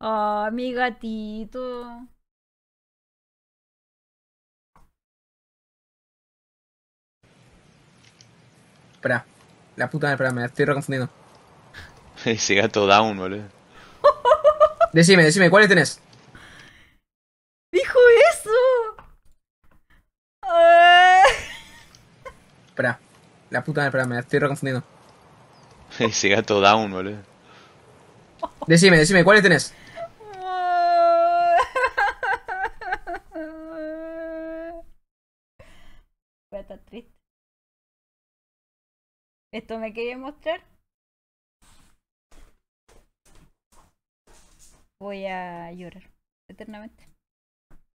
Ah, mi gatito. Espera. La puta, espera, me estoy reconfundiendo. Ese gato down, boludo. Decime, decime, ¿cuáles tenés? ¡Dijo eso! Ah. Espera. La puta, espera, me estoy reconfundiendo. Ese gato down, boludo. Decime, decime, ¿cuáles tenés? Voy a estar triste. ¿Esto me quería mostrar? Voy a llorar eternamente.